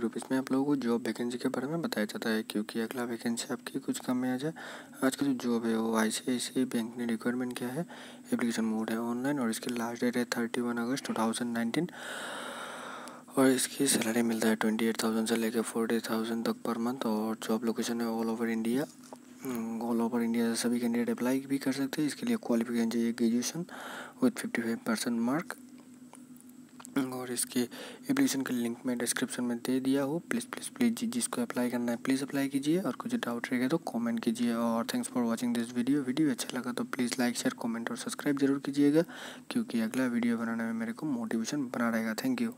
Group इसमें आप लोगों को जॉब वैकेंसी के बारे में बताया जाता है, क्योंकि अगला वैकेंसी आपकी कुछ कम में आ जाए। आज का जो जॉब है, वो आई सी आई सी बैंक ने रिक्वायरमेंट किया है। एप्लीकेशन मोड है ऑनलाइन और इसकी लास्ट डेट है thirty one August two thousand nineteen और इसकी सैलरी मिलता है ट्वेंटी एट थाउज़ेंड से लेकर फोर्टी थाउज़ेंड तक पर मंथ और जॉब लोकेशन है all over India all over India से सभी कैंडिडेट अप्लाई भी कर सकते हैं। इसके लिए क्वालिफिकेशन चाहिए graduation with fifty five percent mark और इसके एप्लीकेशन के लिंक मैं डिस्क्रिप्शन में दे दिया हूँ। प्लीज़ प्लीज़ प्लीज़ जिसको अप्लाई करना है प्लीज़ अप्लाई कीजिए और कुछ डाउट रहेगा तो कमेंट कीजिए और thanks for watching this video video अच्छा लगा तो प्लीज़ लाइक शेयर कमेंट और सब्सक्राइब ज़रूर कीजिएगा, क्योंकि अगला वीडियो बनाने में मेरे को मोटिवेशन बना रहेगा। Thank you